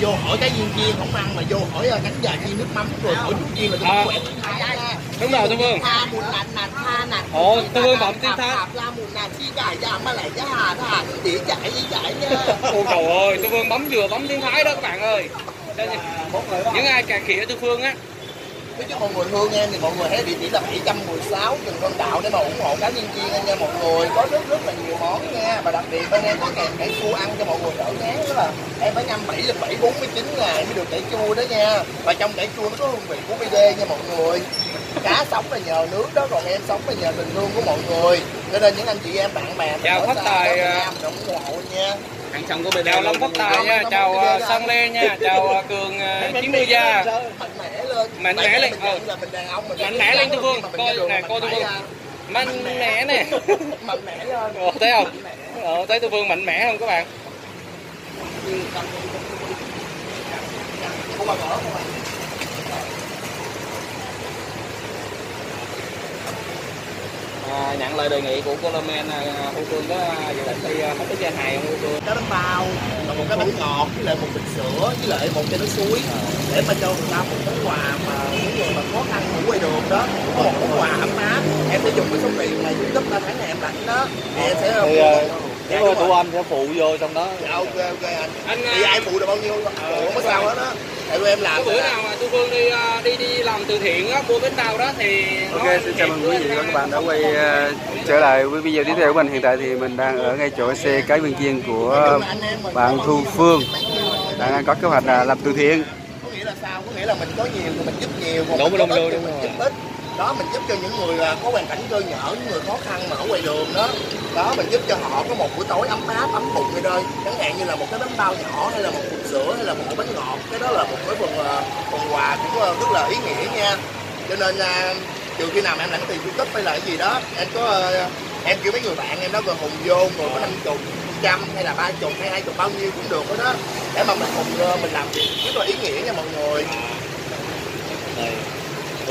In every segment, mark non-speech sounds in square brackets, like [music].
vô hỏi cái viên chiên không ăn mà vô hỏi cánh gà chiên nước mắm rồi hỏi viên chiên là tôi À. quẹt Đúng rồi, tha nạnh Ồ, Tư Phương bẩm tiếng Thái. Thạp la mùn nạnh chi gà già mà lại giá hà thà đĩa chạy đi chạy nha. [laughs] Ôi trời ơi, Tư Phương bấm vừa bấm tiếng Thái đó các bạn ơi. Nên Những ai cà khịa Tư Phương á, Nếu chứ mọi người thương em thì mọi người hãy địa chỉ là 716 Trần Văn Đạo để mà ủng hộ cá viên chiên anh nha mọi người. Có rất rất là nhiều món nha. Và đặc biệt bên em có kèm cải chua ăn cho mọi người đỡ ngán đó là em phải nhâm 7 lần 7 49 ngàn mới được cải chua đó nha. Và trong cải chua nó có hương vị của BD nha mọi người. Cá sống là nhờ nước đó còn em sống là nhờ tình thương của mọi người. Cho nên những anh chị em bạn bè Chào xa tài, à. Ủng hộ nha. Ăn xong có BD chào Long Phát Tài nha, chào uh, Sang Lê nha, chào uh, Cường uh, Chiến Ngư Gia. Mạnh mẽ lên Mạnh mẽ ờ. là mình đàn ông mình Mạnh mẽ lên Tư Phương, mà mình coi nè, coi Tư mình Phương. phải, à, Mạnh mẽ nè. mạnh mẽ lên thấy không? Ờ, thấy Tư Phương mạnh mẽ không các bạn? không bao gỡ không ạ à, nhận lời đề nghị của cô Lomen Hô Phương có dự định đi hết cái trên này không Hô Phương cái bánh bao và một cái bánh ngọt với lại một bịch sữa với lại một chai nước suối để mà cho người ta một món quà mà những người mà khó khăn ở ngoài đường đó. Có một món quà ấm áp. Em sẽ dùng cái số tiền mà youtube ba tháng này em lãnh đó. Em sẽ thì ờ, Dạ, nếu đúng tụi rồi. anh sẽ phụ vô trong đó. Dạ ok ok anh. Anh, thì à, ai phụ được bao nhiêu? Phụ không có sao hết á. Tại tụi em làm Cái bữa nào mà Tư Phương đi đi đi làm từ thiện á, mua bánh bao đó thì Ok, xin chào mừng quý vị và các bạn đã quay ờ, trở lại với video tiếp theo của mình. Hiện tại thì mình đang ở ngay chỗ xe cái viên chiên của bạn Thu Phương. Đang có kế hoạch là làm từ thiện. Là sao có nghĩa là mình có nhiều thì mình giúp nhiều còn Đúng, mình có đúng, ít thì đúng, mình đúng giúp ít. Đó mình giúp cho những người à, có hoàn cảnh cơ nhở những người khó khăn mà ở ngoài đường đó. Đó mình giúp cho họ có một buổi tối ấm áp ấm bụng vậy thôi. Chẳng hạn như là một cái bánh bao nhỏ hay là một cục sữa hay là một cái bánh ngọt. Cái đó là một cái phần à, phần quà cũng à, rất là ý nghĩa nha. Cho nên à, trừ khi nào mà em lãnh tiền youtube hay là cái gì đó em có em kêu mấy người bạn em đó rồi hùng vô người có năm chục trăm hay là ba chục hay hai chục bao nhiêu cũng được hết đó để mà mình à, mình làm việc rất là ý nghĩa nha mọi người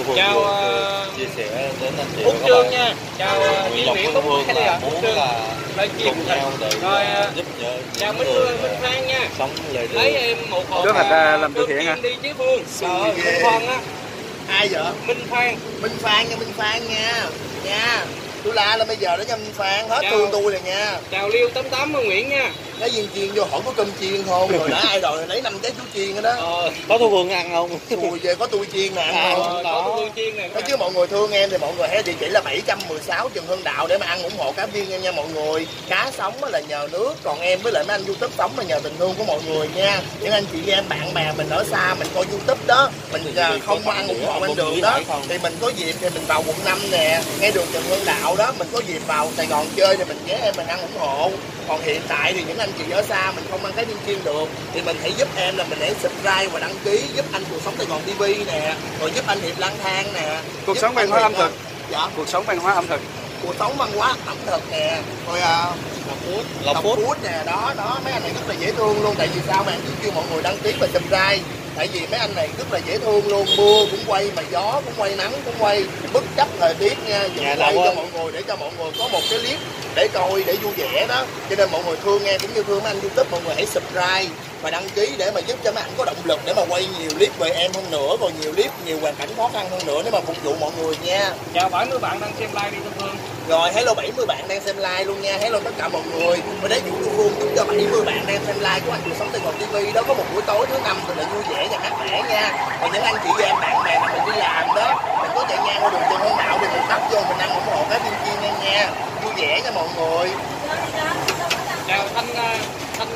Phương Chào, ờ, chia sẻ đến anh chị Úc Trương bạn. nha, chào uh, Nguyễn của Úc hay là muốn là Lời chim cùng nhau để Rồi, uh, giúp đỡ chào Minh người Minh Phan nha. sống Lấy đường. em một hộp uh, à, làm từ thiện chiên đi chứ Phương. Trời. Minh Phan á, ai vậy Minh Phan. minh phan nha minh phan nha nha tôi la là bây giờ đó nha minh phan hết thương tôi rồi nha Chào Liêu 88 Văn Nguyễn nha. cái viên chiên vô hỏi có cơm chiên không rồi đã ai rồi lấy năm trái chú chiên rồi đó Ờ, Có Thu Phương ăn không? xùi về có tôi chiên nè ăn ờ, không có Phương chiên nè. bạn. chứ mọi người thương em thì mọi người hãy địa chỉ là 716 Trần Hưng Đạo để mà ăn ủng hộ cá viên em nha mọi người cá sống là nhờ nước còn em với lại mấy anh youtube sống là nhờ tình thương của mọi người nha những anh chị em bạn bè mình ở xa mình coi youtube đó mình à, không có ăn ủng hộ bên đường đó thì mình có dịp thì mình vào quận 5 nè ngay đường Trần Hưng Đạo đó mình có dịp vào Sài Gòn chơi thì mình ghé em mình ăn ủng hộ. Còn hiện tại thì những anh chị ở xa mình không ăn cái viên chiên được. Thì mình hãy giúp em là mình hãy subscribe và đăng ký giúp anh cuộc sống Sài Gòn TV nè rồi giúp anh Hiệp lang thang nè. Cuộc sống văn hóa ẩm thực. dạ. Cuộc sống văn hóa ẩm thực. cuộc sống văn hóa ẩm thực nè rồi à, Lộc Lộc Food. Food nè đó đó mấy anh này rất là dễ thương luôn. Tại vì sao mà em cứ kêu mọi người đăng ký và subscribe tại vì mấy anh này rất là dễ thương luôn mưa cũng quay mà gió cũng quay nắng cũng quay bất chấp thời tiết nha. Dạ, quay cho mọi người để cho mọi người có một cái clip để coi để vui vẻ đó. Cho nên mọi người thương em cũng như thương mấy anh youtube mọi người hãy subscribe và đăng ký để mà giúp cho mấy anh có động lực để mà quay nhiều clip về em hơn nữa rồi nhiều clip nhiều hoàn cảnh khó khăn hơn nữa để mà phục vụ mọi người nha. Chào 70 bạn đang xem live đi Tư Phương. rồi hello 70 bạn đang xem live luôn nha. Hello tất cả mọi người. Và để dụ Thu Phương chúc cho 70 bạn đang xem live của anh cuộc sống Sài Gòn TV đó có một buổi tối thứ năm thật là vui vẻ và mát mẻ nha. Còn những anh chị em bạn bè mà mình đi làm đó mình có chạy ngang qua đường Trần Hưng Đạo thì mình tấp vô mình ăn ủng hộ cái viên chiên nha nha vui vẻ nha mọi người Chào Thanh uh, Thanh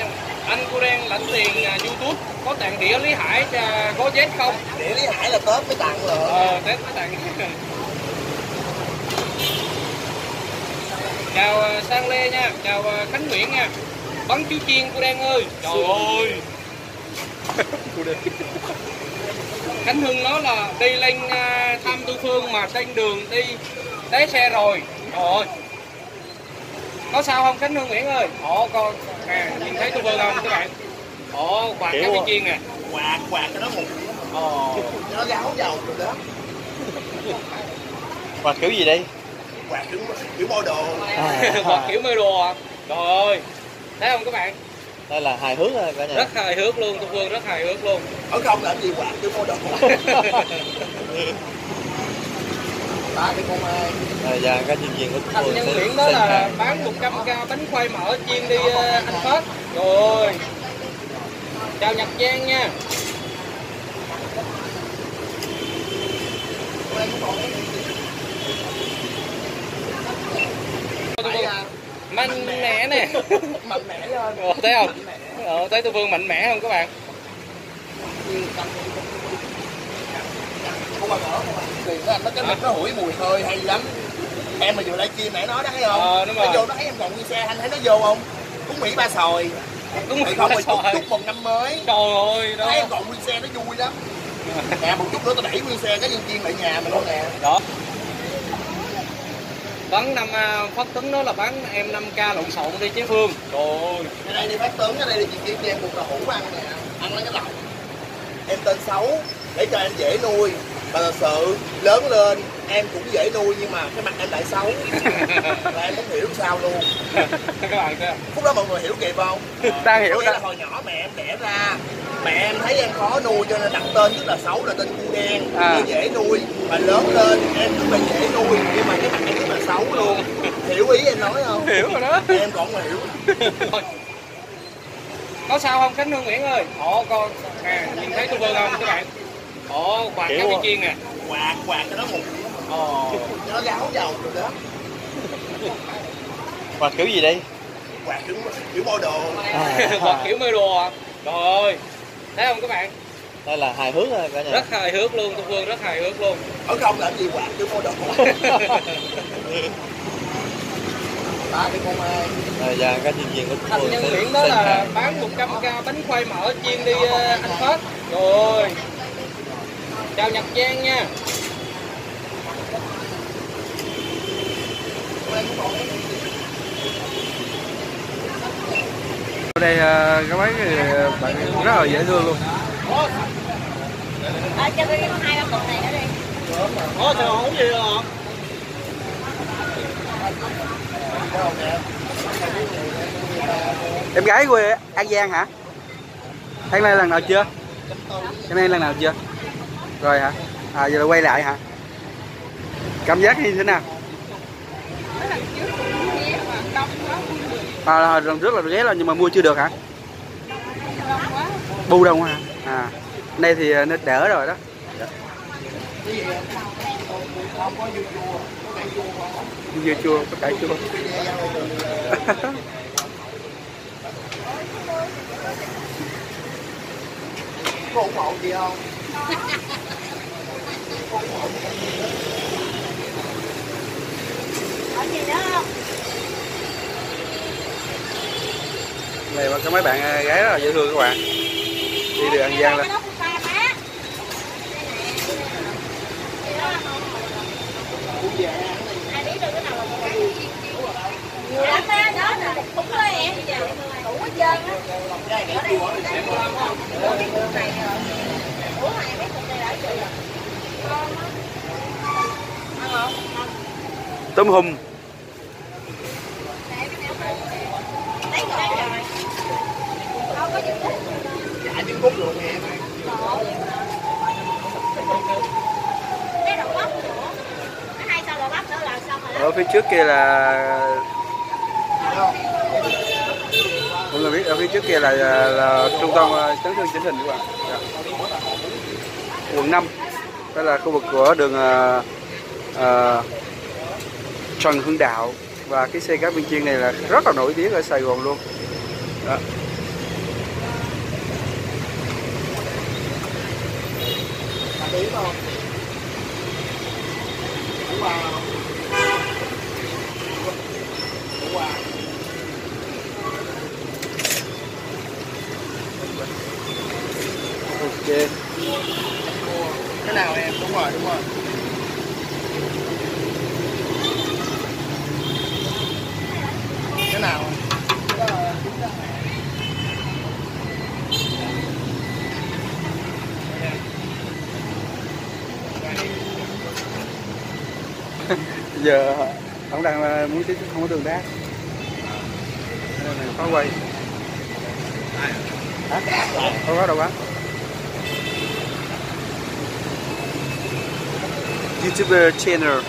anh cô đang lãnh tiền uh, YouTube có tặng đĩa Lý Hải cho có Z không? để Lý Hải là Tết mới tặng rồi Ờ, Tết có tặng. Chào Sang Lê nha, chào Khánh Nguyễn nha. Bắn chú chiên cô Đen ơi. Trời ơi. Khánh Hưng nói là đi lên uh, thăm Tư Phương mà trên đường đi té xe rồi. Trời ơi. Có sao không Khánh Hưng Nguyễn ơi? Ồ con nè, nhìn thấy Tư Phương không các bạn? Ồ, quạt cái viên chiên nè. quạt quạt cái đó một ồ nó gáo dầu rồi đó Hoặc kiểu gì đây? quạt kiểu kiểu mô đồ [laughs] Quạt kiểu mơ đồ à. Trời ơi. Thấy không các bạn? đây là hài hước thôi cả nhà rất hài hước luôn Thu Phương rất hài hước luôn ở không làm gì quạt cứ mua đồ [laughs] con ai à, và các nhân viên của chúng tôi nhân miệng đó là hàng. bán 100 k bánh khoai mỡ chiên đi ờ, anh Phết rồi. Chào Nhật Giang nha. Mạnh mẽ nè. Mạnh mẽ lên thấy không? Ờ, thấy Thu Phương mạnh mẽ không các bạn không mà gỡ không à tiền của anh nó cái mặt nó hủi mùi hơi hay lắm. Em mà vừa lại chia mẹ nói đó thấy không? Ờ, đúng nó vô đó thấy em còn nguyên xe anh thấy nó vô không? Cúng mỹ ba sòi Mày rồi không quá mà chúc mừng năm mới. Trời ơi đó. Thấy em còn nguyên xe nó vui lắm. Nè một chút nữa tao đẩy nguyên xe cái nhân viên lại nhà mình luôn nè. Đó. Bán năm à, phát tính đó là bán em 5 k lộn xộn đi chế phương. Rồi ở đây đi phát tướng ở đây đi chị kiếm cho em một là hũ ăn nè. Ăn lấy cái lòng em tên xấu để cho em dễ nuôi và thật sự lớn lên em cũng dễ nuôi nhưng mà cái mặt em lại xấu. [laughs] Là em không hiểu sao luôn. Các bạn lúc đó mọi người hiểu kịp không? Đang hiểu Có nghĩa là hồi nhỏ mẹ em đẻ ra. Mẹ em thấy em khó nuôi cho nên đặt tên rất là xấu là tên cu đen. À. dễ nuôi. Mà lớn lên em rất là dễ nuôi nhưng mà cái mặt em rất là xấu luôn. Hiểu ý em nói không? Hiểu rồi đó. Em còn hiểu. Có sao không? Khánh Hương Nguyễn ơi. Ồ con nè nhìn thấy tôi vương không các bạn ồ quạt Kiểu cá viên à. chiên nè quạt quạt cho nó một. Ồ. Cho nó gáo dầu rồi đó. [laughs] Và kiểu gì đây? Quạt kiểu kiểu model [laughs] quạt kiểu mê đồ à? Trời ơi. Thấy không các bạn? Đây là hài hước thôi cả nhà. Rất hài hước luôn tôi vương rất hài hước luôn. Ở không làm gì quạt kiểu model [laughs] ba cái con ai à, và các nhân viên của tôi nhân miệng đó là bán 100 k bánh khoai mỡ chiên đi ờ, anh Phết rồi chào Nhật Giang nha. Ở đây có mấy cái bạn rất là dễ thương luôn. Ờ, cho tôi có hai ba cục này nữa đi. Không gì em gái quê an giang hả? Tháng nay lần nào chưa? Tháng nay lần nào chưa rồi hả? À giờ là quay lại hả? Cảm giác như thế nào? À, lần trước là ghé rồi nhưng mà mua chưa được hả? Bu đông hả? À nay thì à, nó đỡ rồi đó. Dưa chua có cải chua. có ủng hộ gì không gì này mà có mấy bạn à, gái rất là dễ thương các bạn đi từ an giang lên Cái cho kênh ba má. Gõ Để không? bỏ lỡ những cái hấp dẫn tôm hùm ở phía trước kia là mọi người biết ở phía trước kia là là, là trung tâm ờ, chấn thương chỉnh hình các bạn Dạ. quận 5 đó là khu vực của đường uh, Trần Hưng Đạo. Và cái xe cá viên chiên này là rất là nổi tiếng ở Sài Gòn luôn. Đó. Ok. Cái nào em? Đúng rồi đúng rồi. giờ ông đang ờ, muốn tiếp không có đường đá. Nên quay. Hả? Không có đâu bán youtuber ờ, channel.